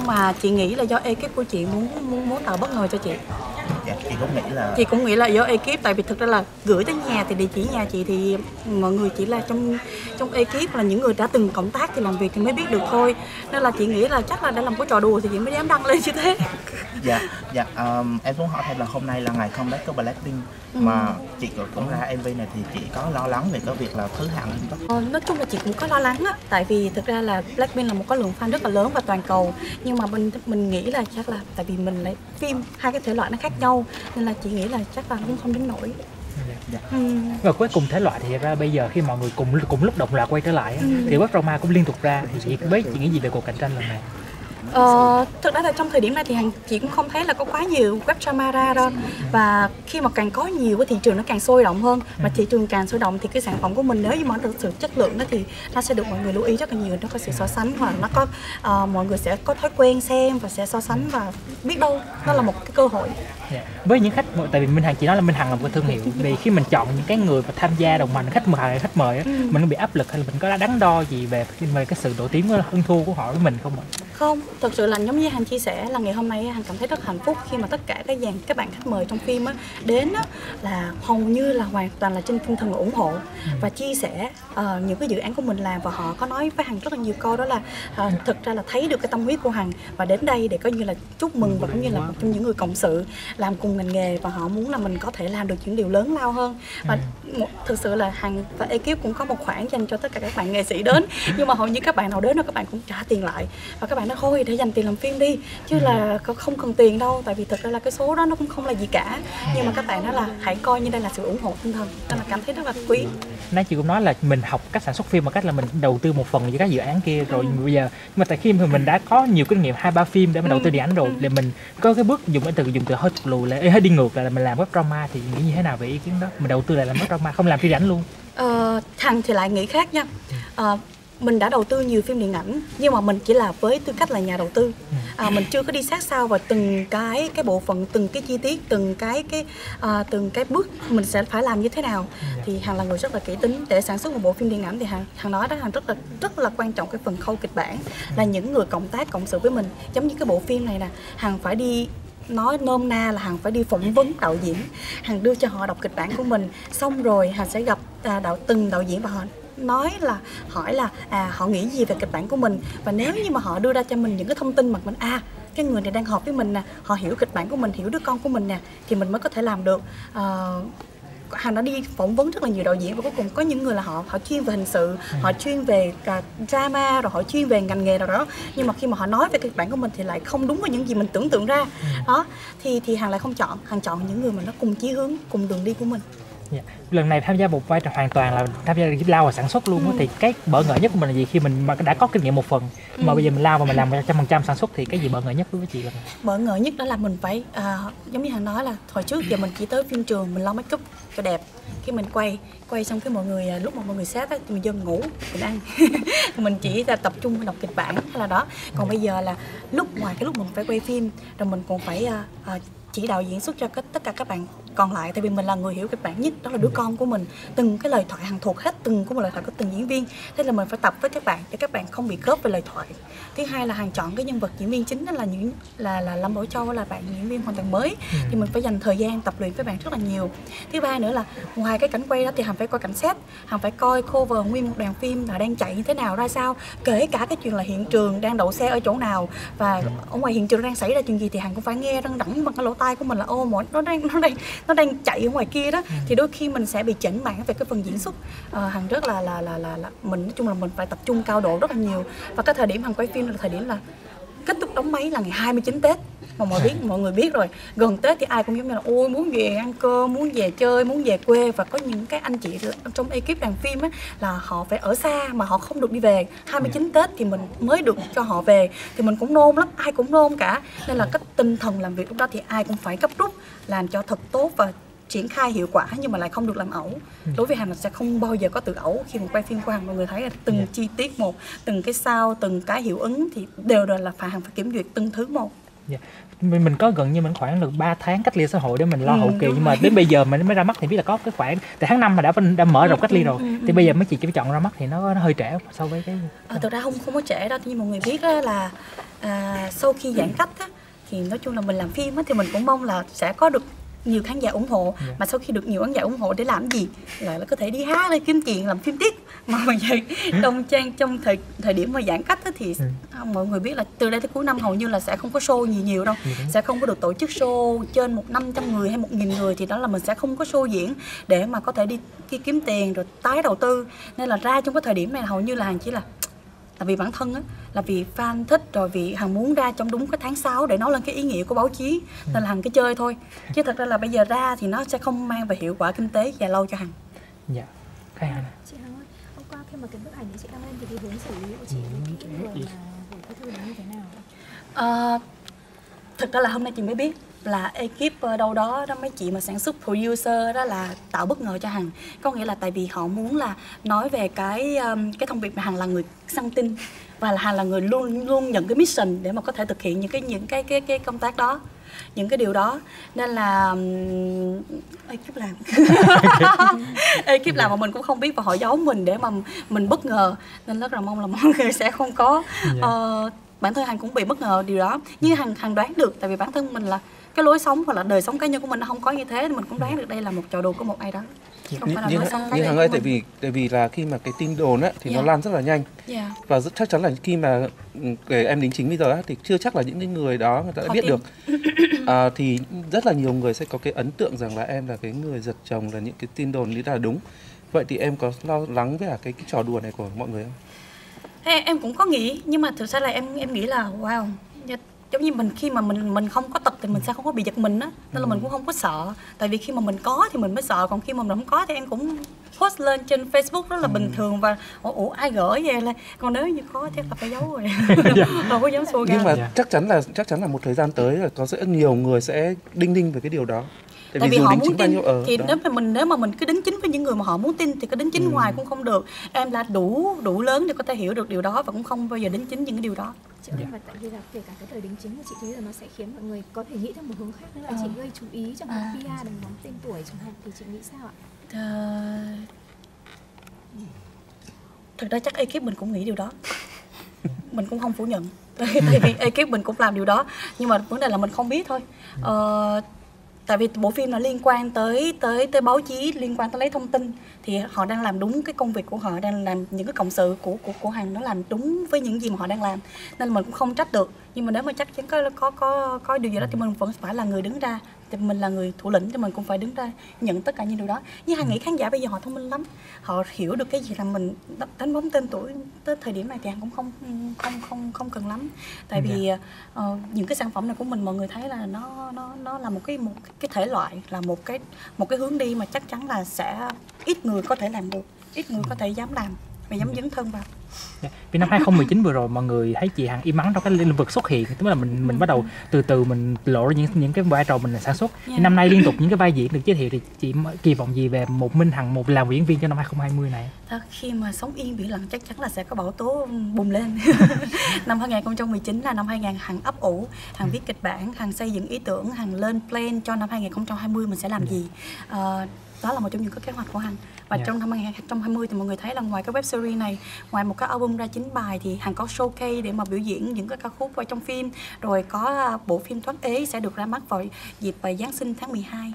nhưng mà chị nghĩ là do ekip của chị muốn muốn muốn tạo bất ngờ cho chị dạ, chị cũng nghĩ là chị cũng nghĩ là do ekip tại vì thực ra là gửi tới nhà thì địa chỉ nhà chị thì mọi người chỉ là trong trong ekip là những người đã từng cộng tác thì làm việc thì mới biết được thôi. Nên là chị nghĩ là chắc là đã làm có trò đùa thì chị mới dám đăng lên như thế. Dạ dạ um, em muốn hỏi thêm là hôm nay là ngày comeback của Blackpink ừ. mà chị cũng ra MV này thì chị có lo lắng về cái việc là thứ hạng không? Ờ, nói chung là chị cũng có lo lắng á tại vì thực ra là Blackpink là một có lượng fan rất là lớn và toàn cầu. Nhưng mà mình mình nghĩ là chắc là tại vì mình lấy phim hai cái thể loại nó khác nhau nên là chị nghĩ là chắc là cũng không đến nổi dạ. Ừ. và cuối cùng thể loại thì ra bây giờ khi mọi người cùng cùng lúc động loạt quay trở lại ừ. thì web drama cũng liên tục ra. Thì chị biết chị nghĩ gì về cuộc cạnh tranh lần này? Ờ, thực ra là trong thời điểm này thì hàng chị cũng không thấy là có quá nhiều web drama ra đâu. Và khi mà càng có nhiều cái thị trường nó càng sôi động hơn. Mà thị trường càng sôi động thì cái sản phẩm của mình nếu như mà thực sự chất lượng đó thì nó sẽ được mọi người lưu ý rất là nhiều. Nó có sự so sánh và nó có uh, mọi người sẽ có thói quen xem và sẽ so sánh và biết đâu nó là một cái cơ hội yeah. Dạ. với những khách tại vì minh hằng chỉ nói là minh hằng là một cái thương hiệu vì khi mình chọn những cái người mà tham gia đồng hành khách mời khách mời á, ừ. mình bị áp lực hay là mình có đắn đo gì về về cái sự nổi tiếng hơn thua của họ với mình không ạ không thật sự là giống như hằng chia sẻ là ngày hôm nay hằng cảm thấy rất hạnh phúc khi mà tất cả các dàn các bạn khách mời trong phim á đến á, là hầu như là hoàn toàn là trên tinh thần ủng hộ và chia sẻ uh, những cái dự án của mình làm và họ có nói với hằng rất là nhiều câu đó là uh, thực ra là thấy được cái tâm huyết của hằng và đến đây để coi như là chúc mừng và cũng như là một trong những người cộng sự làm cùng ngành nghề và họ muốn là mình có thể làm được những điều lớn lao hơn. Và một, thực sự là hằng và ekip cũng có một khoản dành cho tất cả các bạn nghệ sĩ đến. Nhưng mà hầu như các bạn nào đến đó các bạn cũng trả tiền lại. Và các bạn nó thôi để dành tiền làm phim đi. Chứ là không cần tiền đâu tại vì thực ra là cái số đó nó cũng không là gì cả. Nhưng mà các bạn nói là hãy coi như đây là sự ủng hộ tinh thần. Nên là cảm thấy rất là quý nãy chị cũng nói là mình học cách sản xuất phim bằng cách là mình đầu tư một phần cho các dự án kia rồi ừ. bây giờ nhưng mà tại khi mà mình đã có nhiều kinh nghiệm hai ba phim để mình đầu tư ừ. điện ảnh rồi ừ. để mình có cái bước dùng cái từ dùng từ hơi lùi lại hơi đi ngược là mình làm web drama thì nghĩ như thế nào về ý kiến đó mình đầu tư lại làm web drama không làm phim ảnh luôn ờ, thằng thì lại nghĩ khác nha ờ, mình đã đầu tư nhiều phim điện ảnh nhưng mà mình chỉ là với tư cách là nhà đầu tư. À, mình chưa có đi sát sao vào từng cái cái bộ phận từng cái chi tiết từng cái cái à, từng cái bước mình sẽ phải làm như thế nào. Thì hằng là người rất là kỹ tính để sản xuất một bộ phim điện ảnh. Thì hằng hằng nói đó hằng rất là rất là quan trọng cái phần khâu kịch bản là những người cộng tác cộng sự với mình. Giống như cái bộ phim này nè hằng phải đi nói nôm na là hằng phải đi phỏng vấn đạo diễn. Hằng đưa cho họ đọc kịch bản của mình xong rồi hằng sẽ gặp à, đạo từng đạo diễn và họ nói là hỏi là à họ nghĩ gì về kịch bản của mình? Và nếu như mà họ đưa ra cho mình những cái thông tin mà mình a à, cái người này đang hợp với mình nè họ hiểu kịch bản của mình hiểu đứa con của mình nè thì mình mới có thể làm được. À, Hằng đã đi phỏng vấn rất là nhiều đạo diễn và cuối cùng có những người là họ họ chuyên về hình sự, họ chuyên về uh, drama rồi họ chuyên về ngành nghề nào đó. Nhưng mà khi mà họ nói về kịch bản của mình thì lại không đúng với những gì mình tưởng tượng ra. Đó thì thì Hằng lại không chọn Hằng chọn những người mà nó cùng chí hướng cùng đường đi của mình Yeah. Dạ. lần này tham gia một vai trò hoàn toàn là tham gia lao vào sản xuất luôn ừ. thì cái bỡ ngỡ nhất của mình là gì khi mình đã có kinh nghiệm một phần ừ. mà bây giờ mình lao và mình làm trăm phần trăm sản xuất thì cái gì bỡ ngỡ nhất đối với chị là bỡ ngỡ nhất đó là mình phải à, giống như hằng nói là hồi trước giờ mình chỉ tới phim trường mình lo make up cho đẹp khi mình quay quay xong cái mọi người à, lúc mà mọi người sát á mình dân ngủ mình ăn mình chỉ là tập trung đọc kịch bản hay là đó còn bây giờ là lúc ngoài cái lúc mình phải quay phim rồi mình còn phải à, chỉ đạo diễn xuất cho tất cả các bạn còn lại tại vì mình là người hiểu kịch bản nhất đó là đứa con của mình. Từng cái lời thoại hàng thuộc hết từng của một lời thoại của từng diễn viên. Thế là mình phải tập với các bạn để các bạn không bị khớp về lời thoại. Thứ hai là hàng chọn cái nhân vật diễn viên chính đó là những là là lâm bảo châu là bạn diễn viên hoàn toàn mới. Ừ. thì mình phải dành thời gian tập luyện với bạn rất là nhiều. Thứ ba nữa là ngoài cái cảnh quay đó thì hàng phải coi cảnh sát hàng phải coi cover nguyên một đoàn phim là đang chạy như thế nào ra sao kể cả cái chuyện là hiện trường đang đậu xe ở chỗ nào. Và ừ. ở ngoài hiện trường đang xảy ra chuyện gì thì hàng cũng phải nghe răng đẳng bằng cái lỗ tai của mình là ô mọi nó đang nó đang nó đang chạy ở ngoài kia đó ừ. thì đôi khi mình sẽ bị chỉnh mảng về cái phần diễn xuất. À, hằng rất là là, là là là mình nói chung là mình phải tập trung cao độ rất là nhiều. Và cái thời điểm hằng quay phim là thời điểm là kết thúc đóng máy là ngày 29 Tết mà mọi biết mọi người biết rồi. Gần Tết thì ai cũng giống như là ôi muốn về ăn cơm muốn về chơi muốn về quê. Và có những cái anh chị trong ekip đoàn phim ấy là họ phải ở xa mà họ không được đi về. 29 Tết thì mình mới được cho họ về. Thì mình cũng nôn lắm ai cũng nôn cả. Nên là cái tinh thần làm việc lúc đó thì ai cũng phải gấp rút làm cho thật tốt và triển khai hiệu quả nhưng mà lại không được làm ẩu. Ừ. đối với hằng là sẽ không bao giờ có tự ẩu khi mà quay phim của mọi người thấy là từng yeah. Dạ. chi tiết một từng cái sao từng cái hiệu ứng thì đều đều là phải hằng phải kiểm duyệt từng thứ một Dạ. mình, mình có gần như mình khoảng được 3 tháng cách ly xã hội để mình lo Ừ, hậu kỳ nhưng mà đến bây giờ mình mới ra mắt thì biết là có cái khoảng từ tháng 5 mà đã đã mở rộng Ừ, cách ly ừ, rồi. ừ, thì bây giờ mấy chị chỉ chọn ra mắt thì nó nó hơi trễ so với cái Ờ, thực ra không không có trễ đâu. Như mọi người biết đó là à, sau khi giãn cách á, thì nói chung là mình làm phim á, thì mình cũng mong là sẽ có được nhiều khán giả ủng hộ Dạ. mà sau khi được nhiều khán giả ủng hộ để làm gì lại là có thể đi hát đi kiếm tiền làm phim tiếp mà bây giờ trong trang trong thời thời điểm mà giãn cách thì Ừ. à, mọi người biết là từ đây tới cuối năm hầu như là sẽ không có show nhiều nhiều đâu Dạ, đúng. sẽ không có được tổ chức show trên một năm trăm người hay một nghìn người thì đó là mình sẽ không có show diễn để mà có thể đi, đi kiếm tiền rồi tái đầu tư nên là ra trong cái thời điểm này hầu như là hàng chỉ là là vì bản thân á là vì fan thích rồi vì hằng muốn ra trong đúng cái tháng 6 để nói lên cái ý nghĩa của báo chí nên là hằng cái chơi thôi. Chứ thật ra là bây giờ ra thì nó sẽ không mang về hiệu quả kinh tế dài lâu cho hằng. Dạ. Cái này chị Hằng ơi, hôm qua khi mà cái bức ảnh chị đăng lên thì cái hướng xử lý của chị với cái người mà gửi cái thư này như thế nào? Ờ, thực ra là hôm nay chị mới biết là ekip ờ, đâu đó đó mấy chị mà sản xuất producer đó là tạo bất ngờ cho hằng. Có nghĩa là tại vì họ muốn là nói về cái cái thông điệp mà hằng là người săn tin và là hằng là người luôn luôn nhận cái mission để mà có thể thực hiện những cái những cái cái cái công tác đó. Những cái điều đó. Nên là ekip làm. Ekip làm mà mình cũng không biết và họ giấu mình để mà mình bất ngờ. Nên rất là mong là mọi người sẽ không có ờ, bản thân hằng cũng bị bất ngờ điều đó. Nhưng hằng hằng đoán được tại vì bản thân mình là cái lối sống hoặc là đời sống cá nhân của mình nó không có như thế thì mình cũng đoán được đây là một trò đùa của một ai đó. Không nhưng, phải là nhưng, nhưng ơi tại vì tại vì là khi mà cái tin đồn á thì nó Dạ. lan rất là nhanh. Dạ. và rất chắc chắn là khi mà ừ, kể em đính chính bây giờ á, thì chưa chắc là những cái người đó người ta đã Họ biết tin. được. À, thì rất là nhiều người sẽ có cái ấn tượng rằng là em là cái người giật chồng là những cái tin đồn lý là đúng. Vậy thì em có lo lắng với cả cái, cái trò đùa này của mọi người không? Em, em cũng có nghĩ nhưng mà thực ra là em em nghĩ là wow giống như mình khi mà mình mình không có tật thì mình sẽ không có bị giật mình á. Nên là mình cũng không có sợ. Tại vì khi mà mình có thì mình mới sợ. Còn khi mà mình không có thì em cũng post lên trên Facebook rất là bình thường và ủa, ủa ai gửi vậy là còn nếu như có chắc là phải giấu rồi. Đâu có dám xô ra. nhưng mà Dạ. chắc chắn là chắc chắn là một thời gian tới là có sẽ nhiều người sẽ đinh ninh về cái điều đó tại, tại vì họ muốn chính bao tin nhiêu ở thì đó. nếu mà mình nếu mà mình cứ đính chính với những người mà họ muốn tin thì cái đính chính Ừ. ngoài cũng không được em là đủ đủ lớn để có thể hiểu được điều đó và cũng không bao giờ đính chính những cái điều đó Chị ơi, Dạ. mà tại vì là kể cả cái thời đính chính của chị thấy là nó sẽ khiến mọi người có thể nghĩ theo một hướng khác nữa là Ờ. chị gây chú ý chẳng hạn À. PR đừng bóng tên tuổi chẳng hạn thì chị nghĩ sao ạ? Ờ, thực ra chắc ekip mình cũng nghĩ điều đó mình cũng không phủ nhận tại tại vì ekip mình cũng làm điều đó nhưng mà vấn đề là mình không biết thôi ờ, tại vì bộ phim nó liên quan tới tới tới báo chí, liên quan tới lấy thông tin. Thì họ đang làm đúng cái công việc của họ, đang làm những cái cộng sự của của của hàng nó làm đúng với những gì mà họ đang làm. Nên mình cũng không trách được nhưng mà nếu mà chắc chắn có có có có điều gì đó thì mình vẫn phải là người đứng ra. Thì mình là người thủ lĩnh thì mình cũng phải đứng ra nhận tất cả những điều đó. Nhưng hàng nghĩ khán giả bây giờ họ thông minh lắm. Họ hiểu được cái gì là mình đánh bóng tên tuổi tới thời điểm này thì hàng cũng không không không không cần lắm. Tại vì ờ, những cái sản phẩm này của mình mọi người thấy là nó nó nó là một cái một cái thể loại là một cái một cái hướng đi mà chắc chắn là sẽ ít người có thể làm được ít người có thể dám làm và dám dấn thân vào. Dạ. Vì năm 2019 vừa rồi mọi người thấy chị Hằng im ắng trong cái lĩnh vực xuất hiện. Tức là mình mình bắt đầu từ từ mình lộ ra những những cái vai trò mình sản xuất. Dạ. thì năm nay liên tục những cái vai diễn được giới thiệu thì chị kỳ vọng gì về một Minh Hằng một làm diễn viên cho năm 2020 này? Thật, khi mà sống yên biển lặng chắc chắn là sẽ có bão tố bùng lên. Năm 2019 là năm 2000 hàng ấp ủ hàng viết kịch bản hàng xây dựng ý tưởng hàng lên plan cho năm 2020 mình sẽ làm gì. Ờ, đó là một trong những cái kế hoạch của Hằng. Và Dạ. trong năm 2020 thì mọi người thấy là ngoài cái web series này ngoài một cái album ra chín bài thì Hằng có showcase để mà biểu diễn những cái ca khúc ở trong phim. Rồi có à, bộ phim thoát ế sẽ được ra mắt vào dịp à, Giáng sinh tháng 12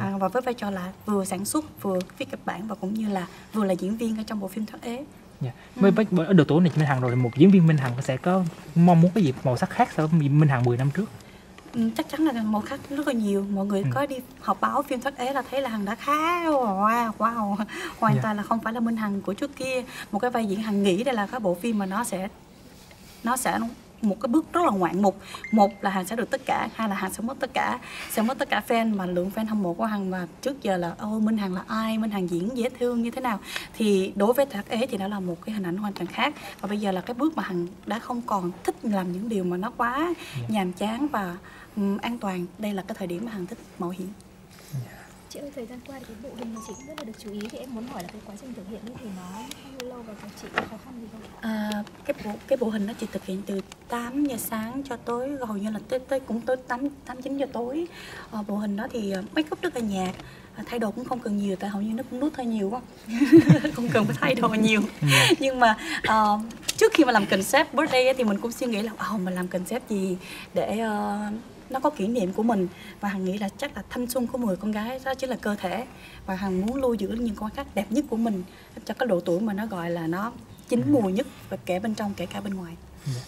à, và với vai trò là vừa sản xuất vừa viết kịch bản và cũng như là vừa là diễn viên ở trong bộ phim thoát ế. Dạ. Với, với ở độ tuổi này Minh Hằng rồi một diễn viên Minh Hằng sẽ có mong muốn cái gì màu sắc khác so với Minh Hằng 10 năm trước? Ừ, chắc chắn là màu khác rất là nhiều mọi người Ừ. có đi họp báo phim thoát ế là thấy là hằng đã khá wow, wow. hoàn Dạ. toàn là không phải là minh hằng của trước kia một cái vai diễn hằng nghĩ đây là cái bộ phim mà nó sẽ nó sẽ một cái bước rất là ngoạn mục. Một là hằng sẽ được tất cả hai là hằng sẽ mất tất cả sẽ mất tất cả fan mà lượng fan hâm mộ của hằng. Mà trước giờ là ô minh hằng là ai? Minh hằng diễn dễ thương như thế nào? Thì đối với thoát ế thì đó là một cái hình ảnh hoàn toàn khác. Và bây giờ là cái bước mà hằng đã không còn thích làm những điều mà nó quá nhàm chán và ừm, an toàn. Đây là cái thời điểm mà hằng thích mạo hiểm chị ơi thời gian qua thì cái bộ hình mà chị cũng rất là được chú ý thì em muốn hỏi là cái quá trình thực hiện thì nó lâu và các chị có khó khăn gì không À, cái bộ cái bộ hình nó chỉ thực hiện từ 8 giờ sáng cho tới hầu như là tới tới cũng tới 8 8 9 giờ tối. Ờ, bộ hình đó thì ờ, make up rất là nhạt. À, thay đồ cũng không cần nhiều tại hầu như nó cũng nuốt hơi nhiều quá không cần phải thay đồ nhiều nhưng mà ờ, trước khi mà làm concept birthday ấy, thì mình cũng suy nghĩ là oh, mình làm concept gì để ờ, nó có kỷ niệm của mình. Và hằng nghĩ là chắc là thanh xuân của người con gái đó chính là cơ thể. Và hằng muốn lưu giữ những khoảnh khắc đẹp nhất của mình cho cái độ tuổi mà nó gọi là nó chín mùi nhất và kể bên trong kể cả bên ngoài. Dạ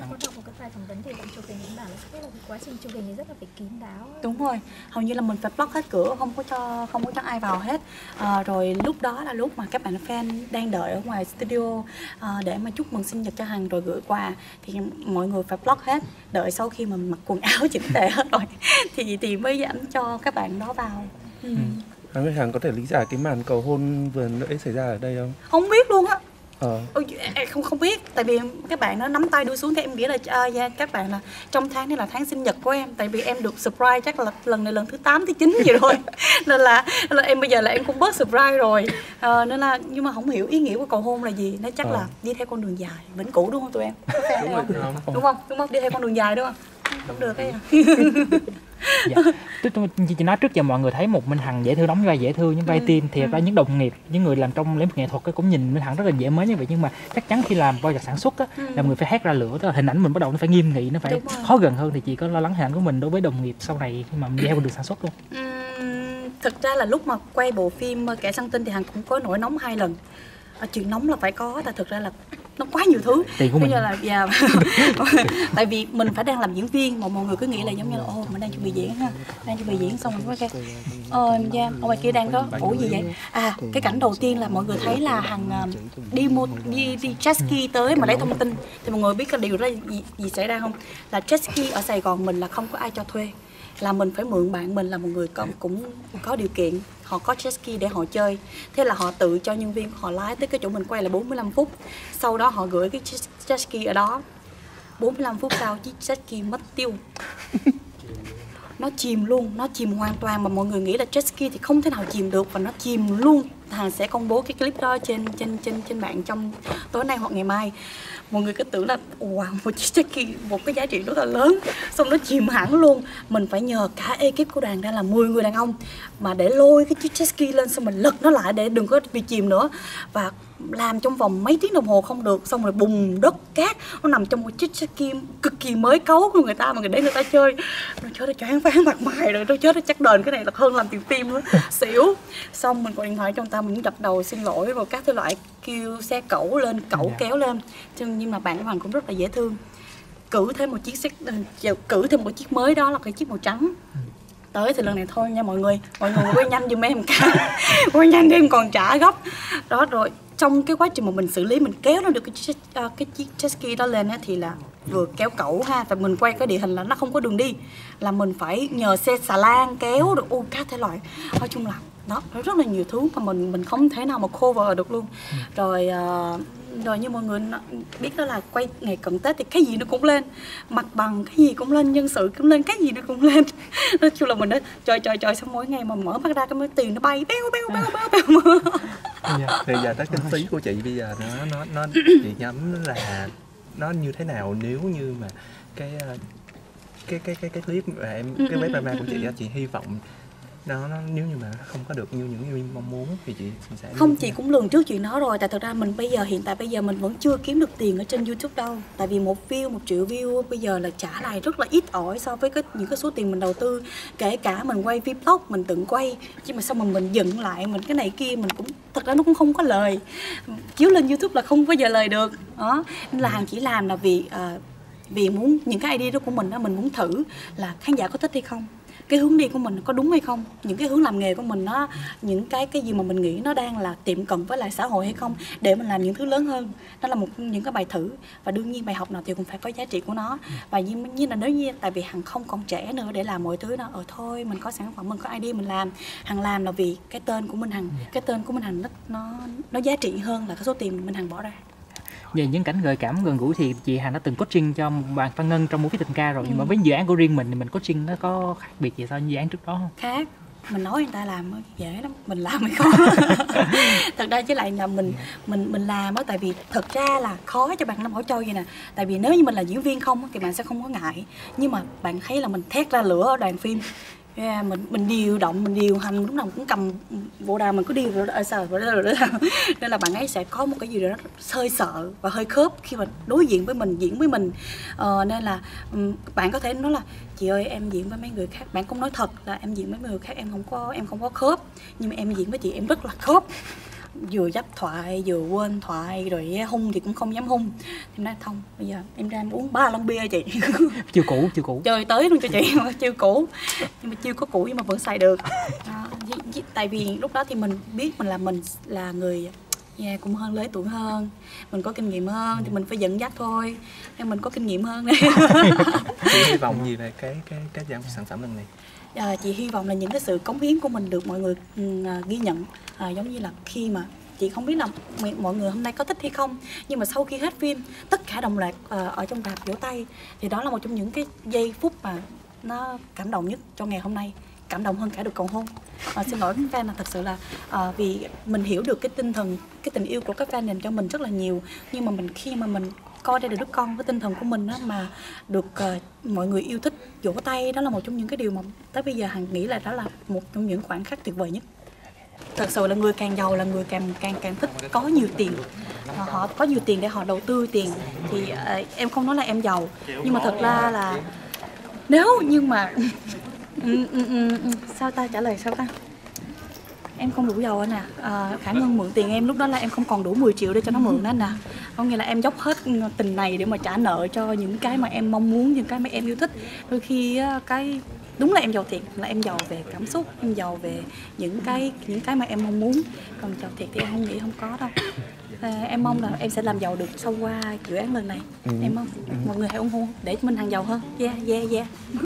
em có đọc một cái bài phỏng vấn thì bạn chụp hình cũng bảo là là cái quá trình chụp hình thì rất là phải kín đáo. Đúng rồi. Hầu như là mình phải block hết cửa không có cho không có cho ai vào hết. À, rồi lúc đó là lúc mà các bạn fan đang đợi ở ngoài studio à, để mà chúc mừng sinh nhật cho hằng rồi gửi quà thì mọi người phải block hết. Đợi sau khi mà mặc quần áo chỉnh tề hết rồi thì thì mới dám cho các bạn đó vào. Ừ. Hằng ơi, Hằng có thể lý giải cái màn cầu hôn vừa nãy xảy ra ở đây không? không biết luôn á Ờ. Ôi, em không không biết. Tại vì các bạn nó nắm tay đưa xuống thì em nghĩ là à, dạ, các bạn là trong tháng này là tháng sinh nhật của em. Tại vì em được surprise chắc là lần này lần thứ 8 thứ 9 gì rồi. Nên là, là em bây giờ là em cũng bớt surprise rồi. Ờ, nên là nhưng mà không hiểu ý nghĩa của cầu hôn là gì. Nó chắc Ờ. là đi theo con đường dài vĩnh cửu đúng không tụi em? Đúng rồi, không? đúng không? Đúng không? Đi theo con đường dài đúng không? Không được cái dạ. Là chị, nói trước giờ mọi người thấy một Minh Hằng dễ thương đóng vai dễ thương những vai Ừ, tim thì ừ. ra những đồng nghiệp những người làm trong lĩnh vực nghệ thuật cũng nhìn Minh Hằng rất là dễ mới như vậy nhưng mà chắc chắn khi làm vai trò sản xuất á Ừ. là người phải hét ra lửa tức là hình ảnh mình bắt đầu nó phải nghiêm nghị nó phải khó gần hơn thì chị có lo lắng hình ảnh của mình đối với đồng nghiệp sau này khi mà mình con đường sản xuất không Ừm, thực ra là lúc mà quay bộ phim ờ, kẻ săn tin thì hằng cũng có nổi nóng hai lần à, chuyện nóng là phải có tại thực ra là nó quá nhiều thứ. Tiền của Bây mình. giờ là dạ tại vì mình phải đang làm diễn viên mà mọi người cứ nghĩ là giống như là ô mình đang chuẩn bị diễn ha đang chuẩn bị diễn xong rồi cái ờ dạ ở ngoài kia đang đó ủa gì vậy? À cái cảnh đầu tiên là mọi người thấy là hằng ờ, đi mua đi đi jet ski tới mà lấy thông tin. Thì mọi người biết cái điều đó gì, gì xảy ra không? Là jet ski ở Sài Gòn mình là không có ai cho thuê là mình phải mượn bạn mình là một người có, cũng có điều kiện. Họ có jet ski để họ chơi. Thế là họ tự cho nhân viên họ lái tới cái chỗ mình quay là 45 phút. Sau đó họ gửi cái jet- jet ski ở đó. 45 phút sau chiếc jet ski mất tiêu. Nó chìm luôn nó chìm hoàn toàn mà mọi người nghĩ là jet ski thì không thể nào chìm được và nó chìm luôn. Hằng sẽ công bố cái clip đó trên trên trên trên mạng trong tối nay hoặc ngày mai. Mọi người cứ tưởng là, wow, một chiếc jet ski một cái giá trị rất là lớn. Xong nó chìm hẳn luôn. Mình phải nhờ cả ekip của đoàn ra là 10 người đàn ông mà để lôi cái chiếc jet ski lên, xong mình lật nó lại để đừng có bị chìm nữa. Và làm trong vòng mấy tiếng đồng hồ không được xong rồi bùn đất cát. Nó nằm trong một chiếc jet ski cực kỳ mới cấu của người ta mà người để người ta chơi. Nó chết nó choáng váng mặt mày rồi nó chết nó chắc đền cái này là hơn làm tiền phim nữa. Xỉu. Xong mình gọi điện thoại trong ta mình đập đầu xin lỗi rồi các thứ loại kêu xe cẩu lên cẩu Dạ. kéo lên. Nhưng mà bạn hoàng cũng rất là dễ thương. Cử thêm một chiếc xe ờ, cử thêm một chiếc mới đó là cái chiếc màu trắng. Tới thì lần này thôi nha mọi người mọi người quay nhanh giùm em cái quay nhanh đi em còn trả gấp. Đó rồi trong cái quá trình mà mình xử lý mình kéo nó được cái chiếc à, cái chiếc jet ski đó lên á thì là vừa kéo cẩu ha và mình quay cái địa hình là nó không có đường đi. Là mình phải nhờ xe xà lan kéo được ô các thể loại. Nói chung là đó nó rất là nhiều thứ mà mình mình không thể nào mà cover được luôn. Rồi à, rồi như mọi người biết đó là quay ngày cận tết thì cái gì nó cũng lên mặt bằng cái gì cũng lên nhân sự cũng lên cái gì nó cũng lên nói chung là mình nói trời trời trời xong mỗi ngày mà mở mắt ra cái mấy tiền nó bay béo béo béo béo béo Dạ. thì giờ tới kinh phí của chị bây giờ nó nó nó chị nhắm là nó như thế nào nếu như mà cái ờ, cái cái cái cái clip mà em Ừ, cái ừ, web ừ, drama ừ, của chị ừ. á chị hy vọng nó nó nếu như mà không có được như những như mong muốn thì chị sẽ không chị cũng lường trước chuyện đó rồi tại thực ra mình bây giờ hiện tại bây giờ mình vẫn chưa kiếm được tiền ở trên youtube đâu. Tại vì một view một triệu view bây giờ là trả lại rất là ít ỏi so với cái những cái số tiền mình đầu tư. Kể cả mình quay vlog mình tự quay chứ mà xong mình mình dựng lại mình cái này kia mình cũng thật ra nó cũng không có lời. Chiếu lên youtube là không bao giờ lời được. Đó nên là hàng chỉ làm là vì ờ, vì muốn những cái idea đó của mình đó mình muốn thử là khán giả có thích hay không cái hướng đi của mình có đúng hay không? Những cái hướng làm nghề của mình nó những cái cái gì mà mình nghĩ nó đang là tiệm cận với lại xã hội hay không để mình làm những thứ lớn hơn. Đó là một những cái bài thử và đương nhiên bài học nào thì cũng phải có giá trị của nó. Và như, như là nếu như tại vì hằng không còn trẻ nữa để làm mọi thứ đó. Ờ thôi mình có sản phẩm mình có idea mình làm. Hằng làm là vì cái tên của mình hằng. Cái tên của mình hằng nó nó nó giá trị hơn là cái số tiền mình hằng bỏ ra về những cảnh gợi cảm gần gũi thì chị Hà đã từng coaching cho bạn Phan Ngân trong movie tình ca rồi. Nhưng mà Ừ. với dự án của riêng mình thì mình coaching nó có khác biệt gì so với dự án trước đó không? khác. Mình nói người ta làm dễ lắm. Mình làm mới khó thật ra chứ lại là mình mình mình làm á tại vì thật ra là khó cho bạn Lâm Bảo Châu vậy nè. Tại vì nếu như mình là diễn viên không á, thì bạn sẽ không có ngại. Nhưng mà bạn thấy là mình thét ra lửa ở đoàn phim Yeah, mình mình điều động mình điều hành lúc nào cũng cầm bộ đàm mình cứ điều rồi đó ờ, sao rồi nên là bạn ấy sẽ có một cái gì đó hơi sợ và hơi khớp khi mà đối diện với mình diễn với mình. Ờ, nên là bạn có thể nói là chị ơi em diễn với mấy người khác. Bạn cũng nói thật là em diễn với mấy người khác em không có em không có khớp nhưng mà em diễn với chị em rất là khớp vừa dấp thoại vừa quên thoại rồi hung thì cũng không dám hung. Em nói thông bây giờ em ra em uống ba lon bia chị. Chưa cũ chưa cũ. Chơi tới luôn cho chị chưa cũ. Nhưng mà chưa có cũ nhưng mà vẫn xài được. Đó. tại vì lúc đó thì mình biết mình là mình là người yeah, cũng hơn lớn tuổi hơn mình có kinh nghiệm hơn thì mình phải dẫn dắt thôi. Nên mình có kinh nghiệm hơn chị hy vọng gì về cái cái cái sản sản phẩm lần này? À, chị hy vọng là những cái sự cống hiến của mình được mọi người ừ, à, ghi nhận à, giống như là khi mà chị không biết là mọi- người hôm nay có thích hay không nhưng mà sau khi hết phim tất cả đồng loạt à, ở trong rạp vỗ tay thì đó là một trong những cái giây phút mà nó cảm động nhất cho ngày hôm nay cảm động hơn cả được cầu hôn. À, xin lỗi các fan là thật sự là à, vì mình hiểu được cái tinh thần cái tình yêu của các fan dành cho mình rất là nhiều nhưng mà mình khi mà mình coi ra được đứa con với tinh thần của mình đó mà được uh, mọi người yêu thích vỗ tay đó là một trong những cái điều mà tới bây giờ hằng nghĩ là đó là một trong những khoảnh khắc tuyệt vời nhất thật sự là người càng giàu là người càng càng càng thích có nhiều tiền. Họ, họ có nhiều tiền để họ đầu tư tiền. Thì uh, em không nói là em giàu nhưng mà thật ra là nếu nhưng mà ừ, ừ, ừ, sao ta? Trả lời sao ta? Em không đủ giàu anh à. à khả năng mượn tiền em lúc đó là em không còn đủ 10 triệu để cho nó mượn đó anh à có nghĩa là em dốc hết tình này để mà trả nợ cho những cái mà em mong muốn những cái mà em yêu thích. Đôi khi cái đúng là em giàu thiệt là em giàu về cảm xúc em giàu về những cái những cái mà em mong muốn. Còn giàu thiệt thì em không nghĩ không có đâu. À, em mong là em sẽ làm giàu được sau qua dự án lần này. Em mong mọi người hãy ủng hộ để mình hàng giàu hơn. Yeah yeah yeah